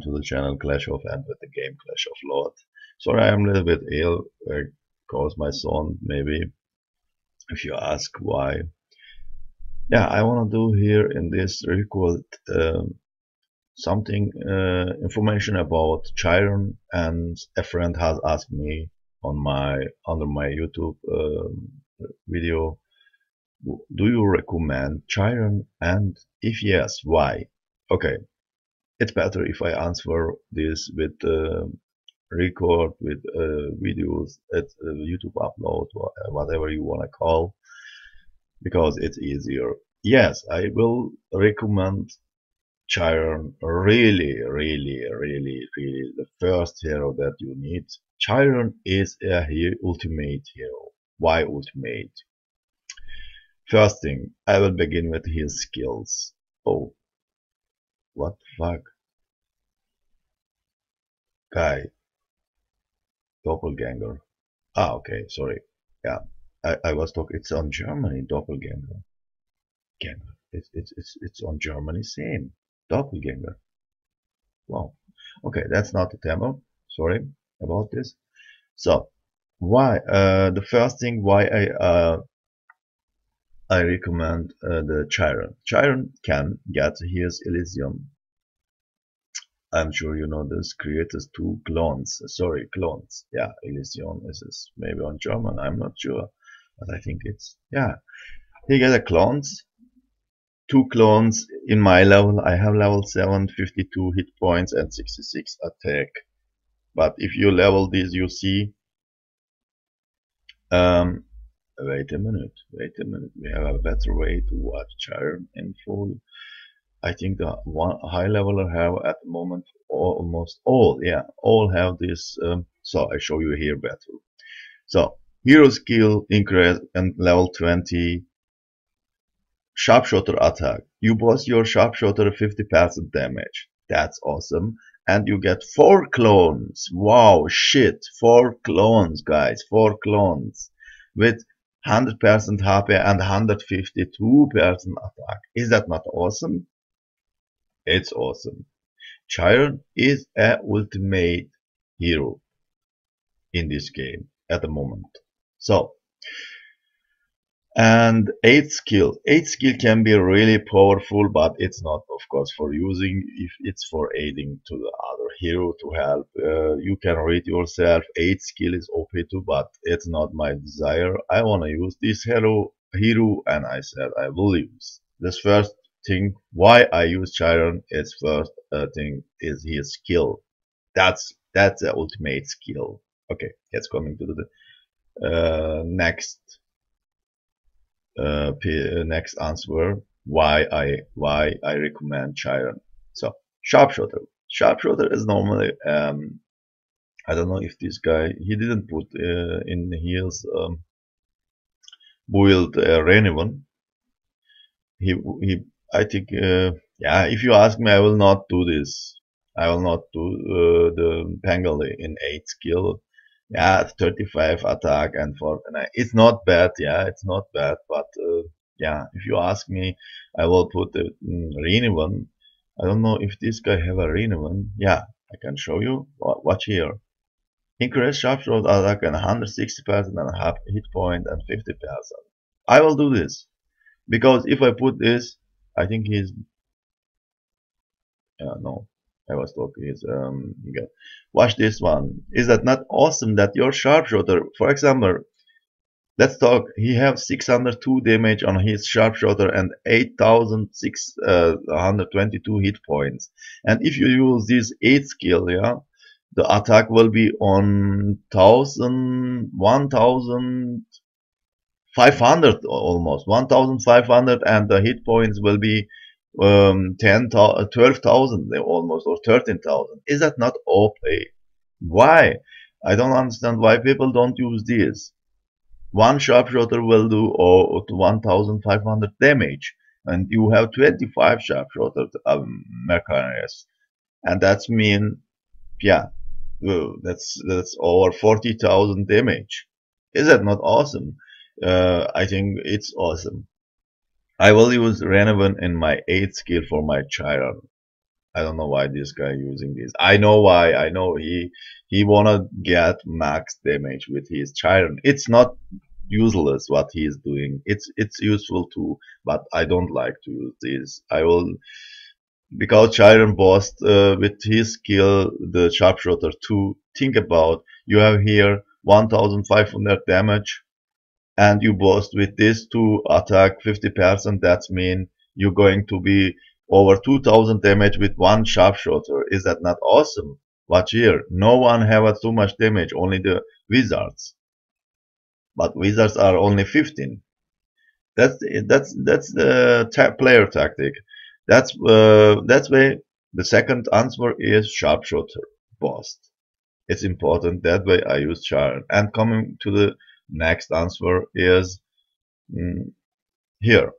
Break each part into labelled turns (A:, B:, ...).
A: to the channel Clash of and with the game Clash of Lord. Sorry I'm a little bit ill, because my son maybe, if you ask why. Yeah, I want to do here in this record um, something, uh, information about Chiron and a friend has asked me on my, under my YouTube um, video, do you recommend Chiron and if yes, why? Okay, it's better if I answer this with uh, record with uh, videos at uh, YouTube upload or whatever you want to call because it's easier. Yes, I will recommend Chiron really, really, really, really the first hero that you need. Chiron is a ultimate hero. Why ultimate? First thing, I will begin with his skills. Oh, what the fuck? Guy. Doppelganger. Ah, okay, sorry. Yeah, I, I was talking, it's on Germany, Doppelganger. Ganger. It's, it's, it's, it's on Germany, same. Doppelganger. Wow. Okay, that's not the demo. Sorry about this. So, why? Uh, the first thing why I uh, I recommend uh, the Chiron. Chiron can get his Elysium. I'm sure you know this creates two clones. Sorry, clones. Yeah, Elysium is this maybe on German. I'm not sure, but I think it's yeah. He get a clones. Two clones in my level. I have level 7, 52 hit points and 66 attack. But if you level this, you see um, wait a minute, wait a minute, we have a better way to watch Chiron in full. I think the one high leveler have at the moment almost all, yeah, all have this, um, so I show you here better. So, hero skill increase and level 20, sharpshooter attack. You boost your sharpshooter 50% damage. That's awesome. And you get four clones. Wow, shit, four clones, guys, four clones with 100% HP and 152% attack. Is that not awesome? It's awesome. Chiron is a ultimate hero in this game at the moment. So, and 8 skill. 8 skill can be really powerful, but it's not, of course, for using. If it's for aiding to the other hero to help, uh, you can read yourself. 8 skill is OP too, but it's not my desire. I want to use this hero, hero, and I said I will use. This first thing, why I use Chiron, is first uh, thing is his skill. That's that's the ultimate skill. Okay, let's coming to the uh, next uh, uh, next answer why I why I recommend Chiron. So sharpshooter. Sharpshooter is normally um, I don't know if this guy he didn't put uh, in his um, build uh, Renevan. He he I think uh, yeah if you ask me I will not do this. I will not do uh, the Pengali in 8 skill yeah, 35 attack and 49. It's not bad, yeah, it's not bad, but uh, yeah, if you ask me, I will put the mm, one. I don't know if this guy have a one. Yeah, I can show you. Watch here. Increase sharpshooter attack and 160% and half hit point and 50%. I will do this because if I put this, I think he's. Yeah, no, I was talking is um watch this one. Is that not awesome that your sharpshooter, for example, let's talk, he have 602 damage on his sharpshooter and 8622 uh, hit points. And if you use this 8 skill, yeah, the attack will be on 1000, 1500 almost, 1500 and the hit points will be um, 10, 12,000 almost or 13,000. Is that not OP? Why? I don't understand why people don't use this. One sharpshooter will do oh, 1,500 damage and you have 25 sharpshooter um, Mercenaries. And that's mean, yeah, that's, that's over 40,000 damage. Is that not awesome? Uh, I think it's awesome. I will use Renevan in my 8th skill for my Chiron. I don't know why this guy using this. I know why. I know he he wanna get max damage with his Chiron. It's not useless what he is doing. It's it's useful too, but I don't like to use this. I will because Chiron boss uh, with his skill the sharpshooter to think about you have here 1500 damage and you boast with this to attack 50% that's mean you're going to be over 2000 damage with one sharpshooter is that not awesome watch here no one have too much damage only the wizards but wizards are only 15 that's that's that's the ta player tactic that's uh, that's why the second answer is sharpshooter boss. It's important that way I use Chiron. And coming to the next answer is mm, here.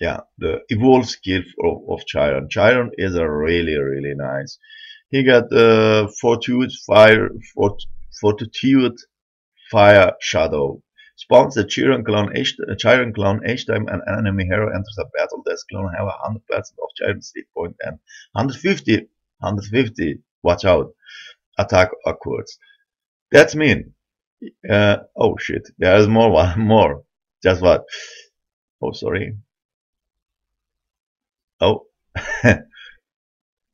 A: Yeah, the evolve skill of, of Chiron. Chiron is a really really nice. He got uh, fortitude fire, fort, fortitude fire shadow Spawns the Chiron clone each, Chiron clone each time an enemy hero enters a battle. This clone have 100% of Chiron seed point and 150, 150, watch out, attack occurs. That's mean. Uh, oh shit, there is more, one more. Just what? Oh, sorry. Oh.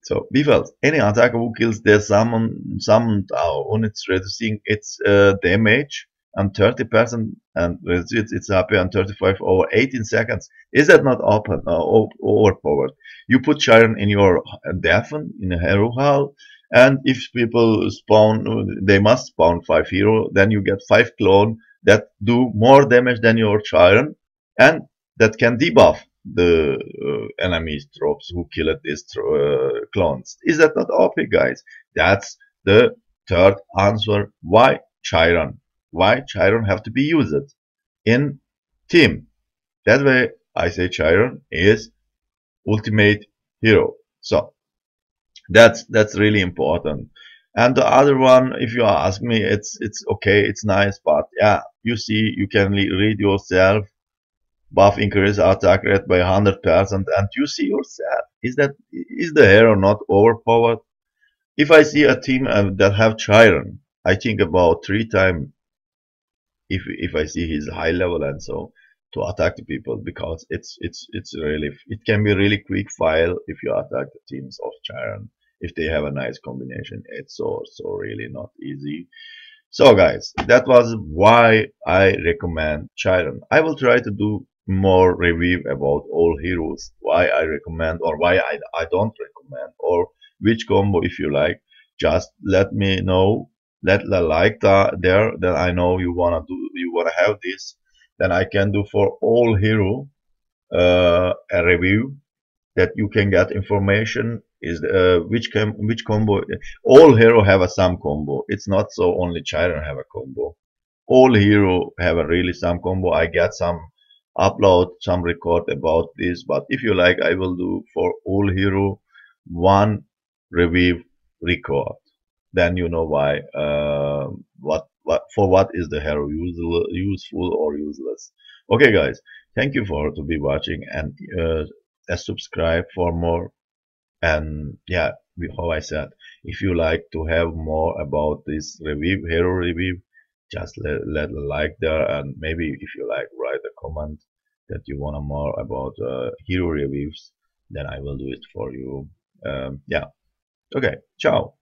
A: so, befalls. Any attacker who kills their summon, summoned on its reducing its uh, damage and 30% and it's, it's happy on 35 over 18 seconds. Is that not open, uh, overpowered? You put Chiron in your Defen, in a hero hall, and if people spawn, they must spawn 5 hero, then you get 5 clone that do more damage than your Chiron, and that can debuff the uh, enemy troops who killed these uh, clones. Is that not OP, guys? That's the third answer. Why Chiron? why Chiron have to be used in team. That way I say Chiron is ultimate hero. So that's that's really important. And the other one, if you ask me, it's it's okay, it's nice, but yeah, you see, you can read yourself. Buff increase attack rate by 100%, and you see yourself. Is that is the hero not overpowered? If I see a team uh, that have Chiron, I think about three times if if I see his high level and so to attack the people because it's it's it's really it can be really quick file if you attack the teams of Chiron if they have a nice combination it's so really not easy. So guys that was why I recommend Chiron. I will try to do more review about all heroes why I recommend or why I, I don't recommend or which combo if you like. Just let me know let the like the, there that I know you wanna do you wanna have this. Then I can do for all hero uh, a review that you can get information is uh, which com which combo all hero have a some combo. It's not so only Chiron have a combo. All hero have a really some combo. I get some upload some record about this but if you like I will do for all hero one review record. Then you know why uh, what what for what is the hero useful useful or useless. Okay guys. Thank you for to be watching and subscribe for more. And yeah how I said if you like to have more about this review hero review just let, let a like there. And maybe if you like write a comment that you want more about uh, hero reviews then I will do it for you. Um, yeah. Okay ciao